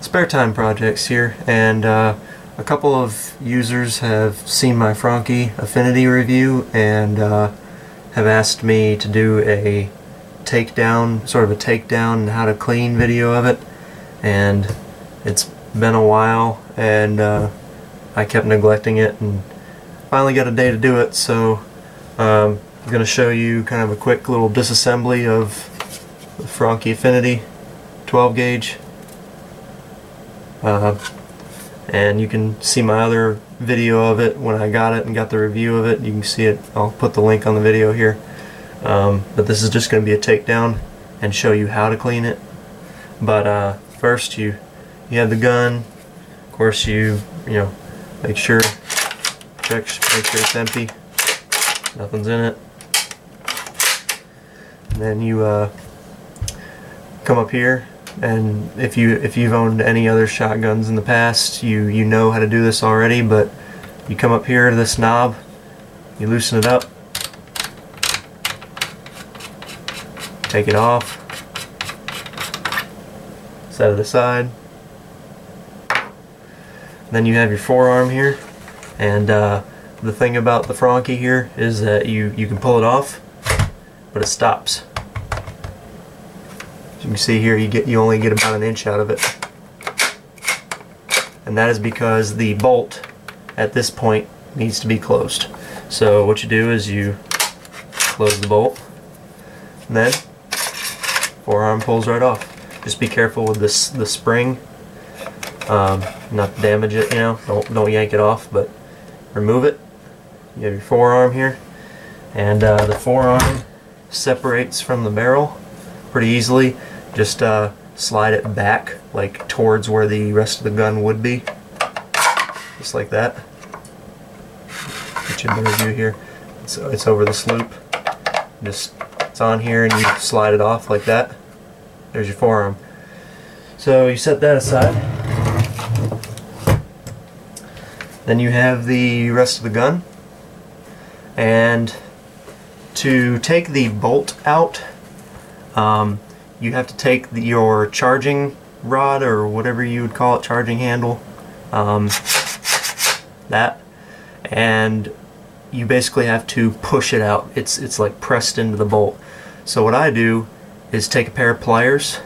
spare time projects here and uh, a couple of users have seen my Franchi Affinity review and uh, have asked me to do a takedown, sort of a takedown and how to clean video of it and it's been a while and uh, I kept neglecting it and finally got a day to do it so um, I'm going to show you kind of a quick little disassembly of the Franchi Affinity 12 gauge uh, and you can see my other video of it when I got it and got the review of it. You can see it. I'll put the link on the video here. Um, but this is just going to be a takedown and show you how to clean it. But uh, first you you have the gun. Of course you you know make sure check make sure it's empty. Nothing's in it. And then you uh, come up here and if you if you've owned any other shotguns in the past you you know how to do this already but you come up here to this knob you loosen it up take it off set it aside. Then you have your forearm here and uh, the thing about the Franchi here is that you you can pull it off but it stops you can see here you get you only get about an inch out of it. And that is because the bolt at this point needs to be closed. So what you do is you close the bolt and then forearm pulls right off. Just be careful with this the spring. Um, not to damage it you know don't, don't yank it off but remove it. You have your forearm here and uh, the forearm separates from the barrel pretty easily just uh, slide it back like towards where the rest of the gun would be. Just like that. Get you a better view here. It's, it's over this loop just it's on here and you slide it off like that. There's your forearm. So you set that aside. Then you have the rest of the gun. And to take the bolt out um, you have to take the, your charging rod or whatever you would call it charging handle um, that and you basically have to push it out. It's it's like pressed into the bolt. So what I do is take a pair of pliers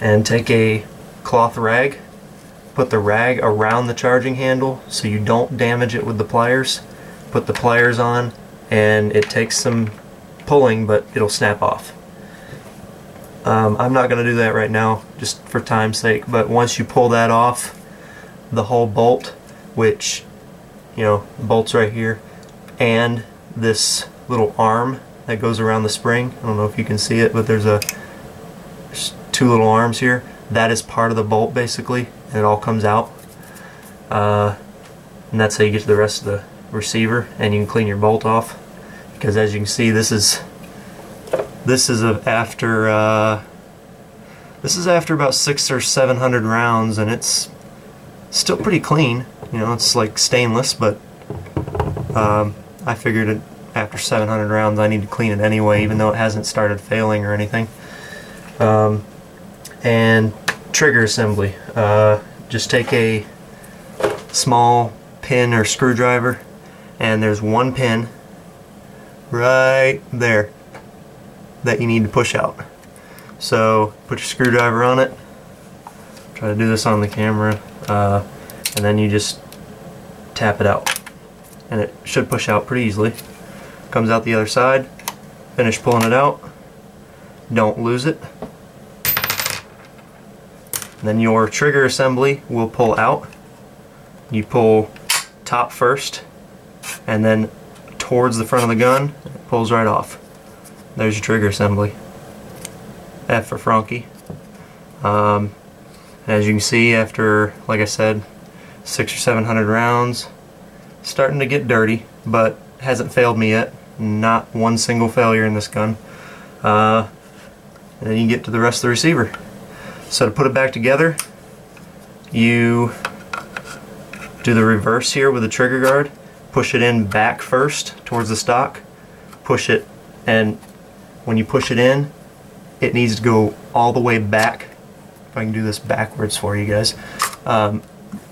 and take a cloth rag put the rag around the charging handle so you don't damage it with the pliers put the pliers on and it takes some pulling but it'll snap off um, I'm not going to do that right now just for time's sake but once you pull that off the whole bolt which you know bolts right here and this little arm that goes around the spring I don't know if you can see it but there's a there's two little arms here that is part of the bolt basically and it all comes out. Uh, and that's how you get to the rest of the receiver and you can clean your bolt off because as you can see this is this is after uh, this is after about six or seven hundred rounds and it's still pretty clean. You know it's like stainless but um, I figured it after 700 rounds I need to clean it anyway even though it hasn't started failing or anything. Um, and trigger assembly. Uh, just take a small pin or screwdriver and there's one pin right there that you need to push out. So put your screwdriver on it, try to do this on the camera, uh, and then you just tap it out. And it should push out pretty easily. Comes out the other side, finish pulling it out, don't lose it. Then your trigger assembly will pull out. You pull top first, and then towards the front of the gun, it pulls right off. There's your trigger assembly. F for Franchi. Um, as you can see, after, like I said, six or seven hundred rounds, starting to get dirty, but hasn't failed me yet. Not one single failure in this gun. Uh, and then you get to the rest of the receiver. So to put it back together, you do the reverse here with the trigger guard, push it in back first towards the stock, push it, and when you push it in, it needs to go all the way back. If I can do this backwards for you guys. Um,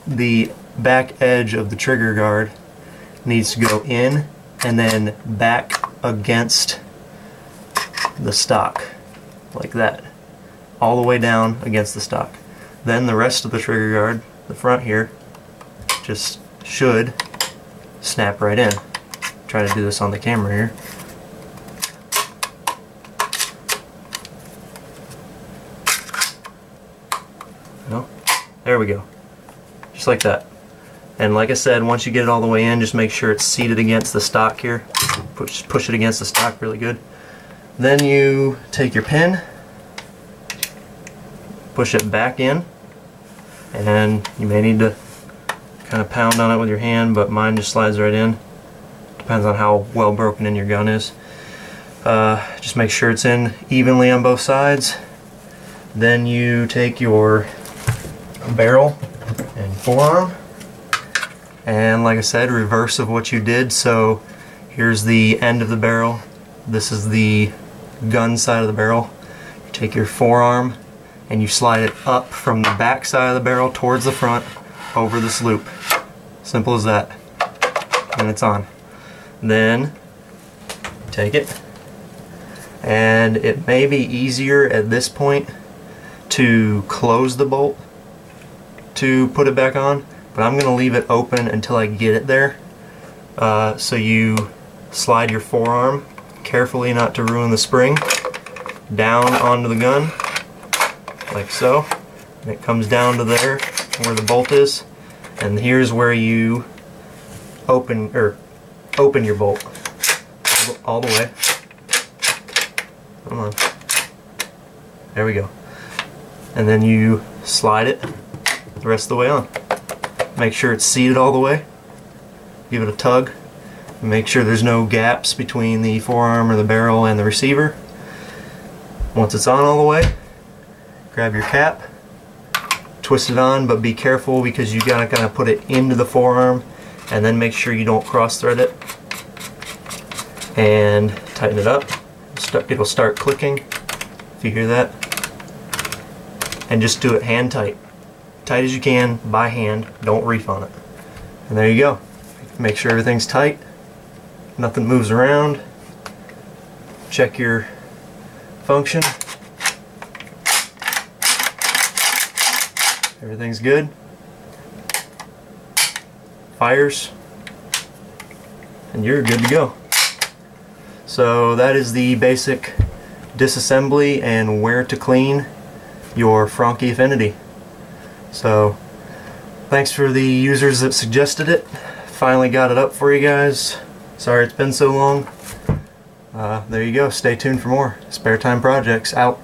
the back edge of the trigger guard needs to go in and then back against the stock like that. All the way down against the stock. Then the rest of the trigger guard the front here just should snap right in. Try to do this on the camera here there we go just like that and like I said, once you get it all the way in, just make sure it's seated against the stock here. Push, push it against the stock really good. Then you take your pin, push it back in, and you may need to kind of pound on it with your hand, but mine just slides right in. Depends on how well broken in your gun is. Uh, just make sure it's in evenly on both sides. Then you take your barrel and forearm. And like I said reverse of what you did. So here's the end of the barrel. This is the gun side of the barrel. You take your forearm and you slide it up from the back side of the barrel towards the front over this loop. Simple as that. And it's on. Then take it. And it may be easier at this point to close the bolt to put it back on but I'm going to leave it open until I get it there. Uh, so you slide your forearm carefully not to ruin the spring down onto the gun like so. And it comes down to there where the bolt is and here's where you open or open your bolt. All the way. Come on. There we go. And then you slide it the rest of the way on Make sure it's seated all the way. Give it a tug. Make sure there's no gaps between the forearm or the barrel and the receiver. Once it's on all the way, grab your cap, twist it on, but be careful because you gotta kind of put it into the forearm and then make sure you don't cross thread it. And tighten it up. It'll start clicking if you hear that. And just do it hand tight tight as you can by hand. Don't reef on it. And there you go. Make sure everything's tight. Nothing moves around. Check your function. Everything's good. Fires. And you're good to go. So that is the basic disassembly and where to clean your Franchi Affinity. So thanks for the users that suggested it. Finally got it up for you guys. Sorry it's been so long. Uh, there you go. Stay tuned for more. Spare Time Projects out.